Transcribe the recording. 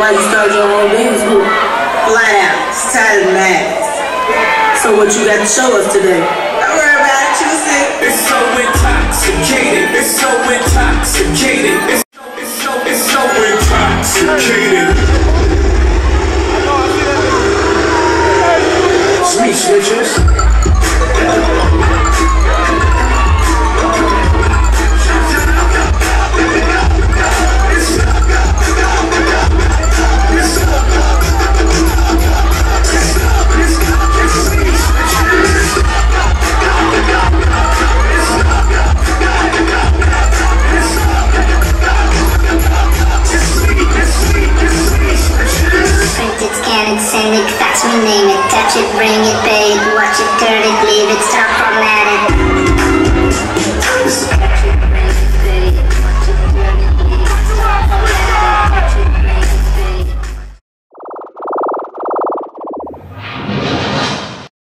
Why you started your own dance group? Flat out. It's tired of madness. So what you got to show us today? Don't worry about it. You see. It's so intoxicated. It's so intoxicated. It's so, it's so, it's so intoxicated. Sweet switchers. It, send it, fax me, name it, touch it, bring it, pay it, watch it, it,